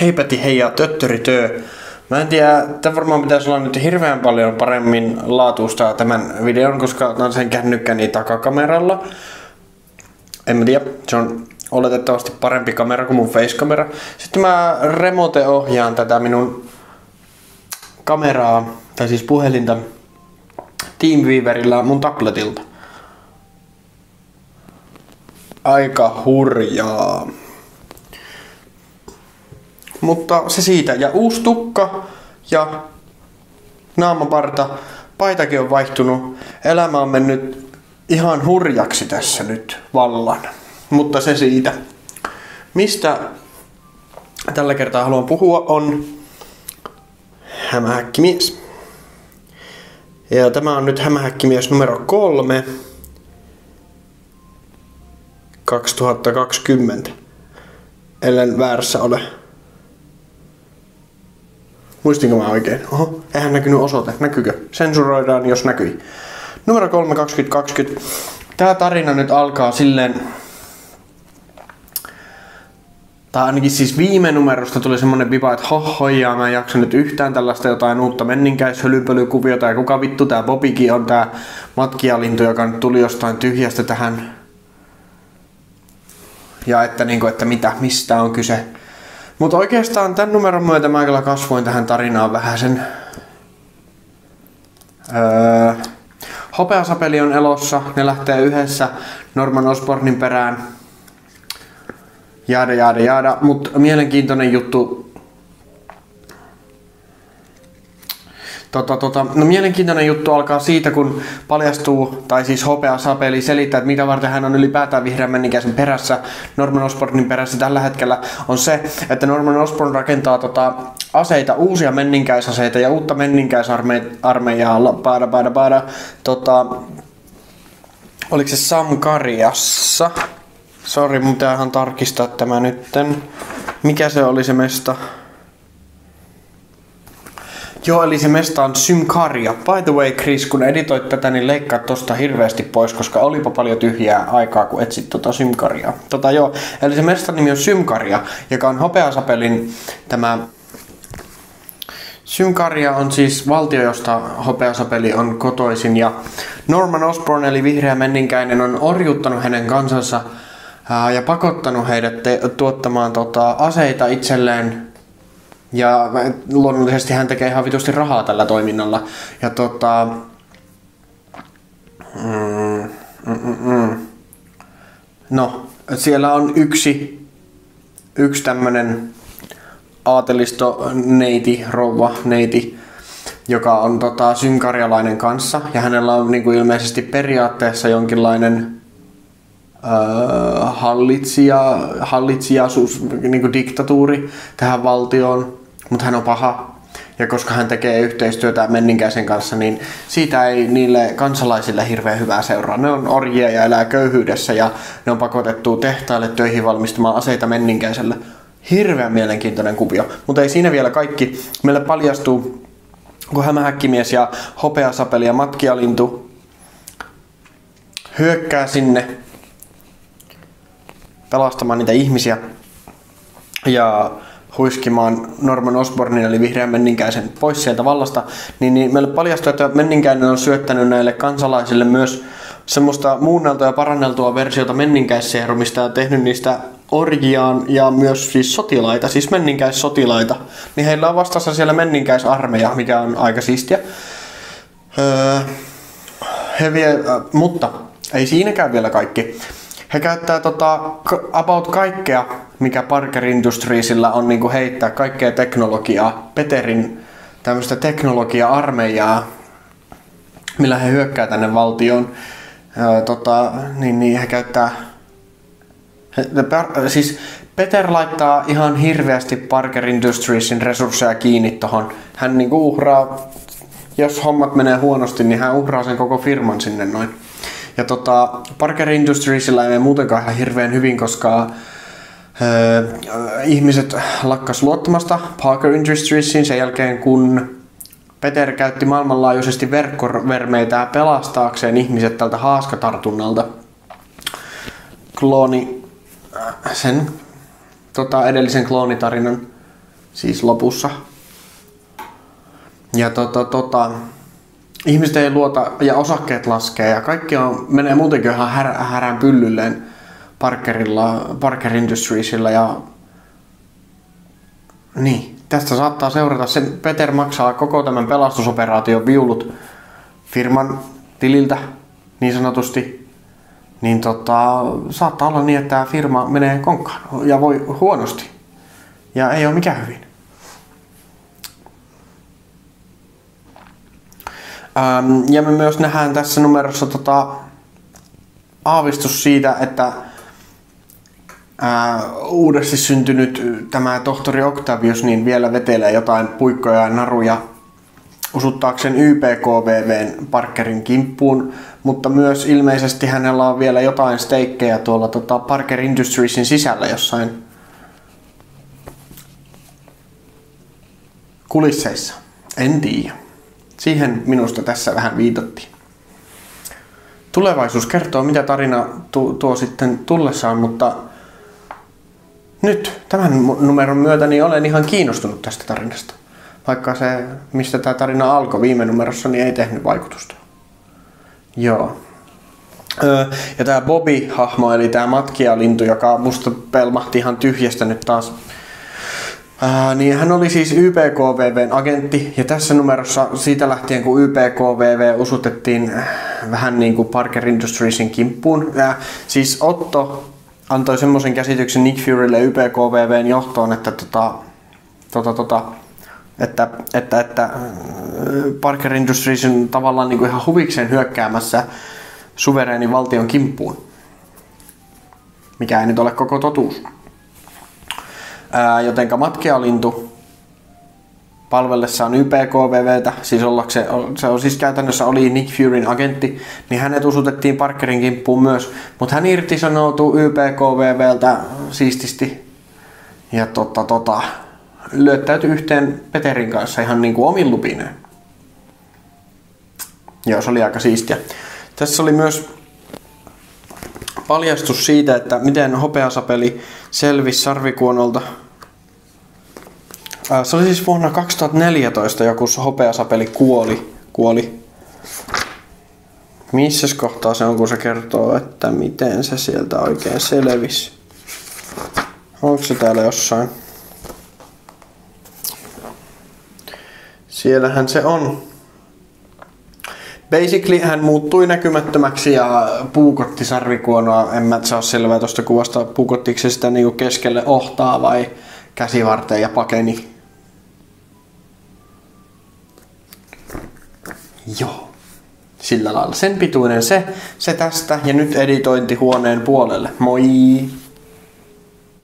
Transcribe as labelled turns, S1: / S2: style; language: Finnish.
S1: Heipäti hei ja töttöri tö. Mä en tiedä, tämä varmaan pitäisi olla nyt hirveän paljon paremmin laatuusta tämän videon, koska otan sen kännykkäni takakameralla. En mä tiedä, se on oletettavasti parempi kamera kuin mun face-kamera. Sitten mä remote-ohjaan tätä minun kameraa, tai siis puhelinta, Teamweaverilla mun tabletilta. Aika hurjaa. Mutta se siitä. Ja uusi tukka ja naamaparta. Paitakin on vaihtunut. Elämä on mennyt ihan hurjaksi tässä nyt vallan. Mutta se siitä. Mistä tällä kertaa haluan puhua on hämähäkkimies. Ja tämä on nyt hämähäkkimies numero kolme 2020. Ellen väärässä ole. Muistinko mä oikein? Oho, eihän näkynyt osoite. Näkyykö? Sensuroidaan, jos näkyi. Numero 3 2020. Tää tarina nyt alkaa silleen... Tai ainakin siis viime numerosta tuli semmonen vipa, että hohojaa, mä en jaksa nyt yhtään tällaista jotain uutta menninkäishölypölykuviota ja kuka vittu tää Bobikin on tää matkialintu, joka nyt tuli jostain tyhjästä tähän. Ja että niinku, että mitä, mistä on kyse. Mutta oikeastaan tämän numeron myötä mä kyllä kasvoin tähän tarinaan vähän sen... Öö, Hopeasapeli on elossa, ne lähtee yhdessä Norman Osbornin perään. Jaada, jaada, jaada. Mutta mielenkiintoinen juttu Tota, tota, no mielenkiintoinen juttu alkaa siitä, kun paljastuu, tai siis hopea sapeli selittää, että mitä varten hän on ylipäätään vihreän menninkäisen perässä, Norman Osbornin perässä tällä hetkellä, on se, että Norman Osborn rakentaa tota, aseita, uusia menninkäisaseita ja uutta menninkäisarmeijaa, paada, paada, paada, tota, oliko se Sam Karjassa? Sori, mun tarkistaa tämä nytten. Mikä se oli se mesta? Joo, eli se mesta on Symkaria. By the way, Chris, kun editoit tätä, niin leikkaa tosta hirveästi pois, koska olipa paljon tyhjää aikaa, kun etsit tota Symkaria. Tota joo, eli se mestan nimi on Symkaria, joka on Hopeasapelin tämä Symkaria on siis valtio, josta Hopeasapeli on kotoisin ja Norman Osborn eli vihreä menninkäinen on orjuttanut hänen kansansa ja pakottanut heidät te- tuottamaan tota, aseita itselleen ja luonnollisesti hän tekee ihan vitusti rahaa tällä toiminnalla. Ja tota... Mm, mm, mm, mm. No, siellä on yksi, yksi tämmönen aatelisto neiti, rouva neiti, joka on tota, synkarialainen kanssa. Ja hänellä on niinku ilmeisesti periaatteessa jonkinlainen öö, hallitsija, hallitsijaisuus, niinku diktatuuri tähän valtioon mutta hän on paha. Ja koska hän tekee yhteistyötä menninkäisen kanssa, niin siitä ei niille kansalaisille hirveän hyvää seuraa. Ne on orjia ja elää köyhyydessä ja ne on pakotettu tehtaille töihin valmistamaan aseita menninkäiselle. Hirveän mielenkiintoinen kuvio. Mutta ei siinä vielä kaikki. Meille paljastuu, kun hämähäkkimies ja hopeasapeli ja matkialintu hyökkää sinne pelastamaan niitä ihmisiä. Ja huiskimaan Norman Osbornin eli vihreän menninkäisen pois sieltä vallasta, niin, niin meille paljastui, että menninkäinen on syöttänyt näille kansalaisille myös semmoista muunneltua ja paranneltua versiota menninkäisseerumista ja tehnyt niistä orjiaan ja myös siis sotilaita, siis menninkäissotilaita. Niin heillä on vastassa siellä menninkäisarmeija, mikä on aika siistiä. Öö, he vie, äh, mutta ei siinäkään vielä kaikki. He käyttää tota, about kaikkea, mikä Parker Industriesilla on niin heittää, kaikkea teknologiaa, Peterin tämmöistä teknologia-armeijaa, millä he hyökkää tänne valtioon. Ää, tota, niin, niin he käyttää... He, he, siis Peter laittaa ihan hirveästi Parker Industriesin resursseja kiinni tohon. Hän niinku uhraa, jos hommat menee huonosti, niin hän uhraa sen koko firman sinne noin. Ja tota, Parker Industriesilla ei mene muutenkaan ihan hirveän hyvin, koska ihmiset lakkas luottamasta Parker Industriesiin sen jälkeen, kun Peter käytti maailmanlaajuisesti verkkovermeitä pelastaakseen ihmiset tältä haaskatartunnalta. Klooni, sen tota, edellisen kloonitarinan siis lopussa. Ja tota, tota, ihmiset ei luota ja osakkeet laskee ja kaikki on, menee muutenkin ihan här, härän pyllylleen Parkerilla, Parker Industriesilla ja niin, tästä saattaa seurata se, Peter maksaa koko tämän pelastusoperaation viulut firman tililtä niin sanotusti, niin tota, saattaa olla niin, että tämä firma menee konkkaan ja voi huonosti. Ja ei ole mikään hyvin. Ähm, ja me myös nähdään tässä numerossa tota, aavistus siitä, että ää, uudesti syntynyt tämä tohtori Octavius niin vielä vetelee jotain puikkoja ja naruja usuttaakseen YPKVVn Parkerin kimppuun, mutta myös ilmeisesti hänellä on vielä jotain steikkejä tuolla tota Parker Industriesin sisällä jossain kulisseissa. En tiedä. Siihen minusta tässä vähän viitattiin. Tulevaisuus kertoo, mitä tarina tuo sitten tullessaan, mutta nyt tämän numeron myötä niin olen ihan kiinnostunut tästä tarinasta. Vaikka se, mistä tämä tarina alkoi viime numerossa, niin ei tehnyt vaikutusta. Joo. Ja tämä Bobby-hahmo, eli tämä matkialintu, joka musta pelmahti ihan tyhjästä nyt taas. Ää, niin hän oli siis YPKVVn agentti ja tässä numerossa siitä lähtien kun YPKVV usutettiin vähän niin kuin Parker Industriesin kimppuun. Ää, siis Otto antoi semmoisen käsityksen Nick Furylle YPKVVn johtoon, että tota, tota, tota, että, että, että äh, Parker Industries on tavallaan niin kuin ihan huvikseen hyökkäämässä suvereenin valtion kimppuun. Mikä ei nyt ole koko totuus. Jotenka matkealintu palvellessaan YPKVVtä, siis ollakseen, se on siis käytännössä oli Nick Furyn agentti, niin hänet usutettiin Parkerin kimppuun myös, mutta hän irtisanoutui YPKVVltä siististi ja tota, tota, lyöttäytyi yhteen Peterin kanssa ihan niin kuin omin lupineen. Joo, se oli aika siistiä. Tässä oli myös paljastus siitä, että miten hopeasapeli selvisi sarvikuonolta se oli siis vuonna 2014 joku hopeasapeli kuoli. kuoli. Missä kohtaa se on, kun se kertoo, että miten se sieltä oikein selvisi? Onko se täällä jossain? Siellähän se on. Basically hän muuttui näkymättömäksi ja puukotti sarvikuonoa. En mä saa selvää tuosta kuvasta, puukottiko se sitä niinku keskelle ohtaa vai käsivarteen ja pakeni Joo. Sillä lailla. Sen pituinen se, se tästä ja nyt editointihuoneen puolelle. Moi!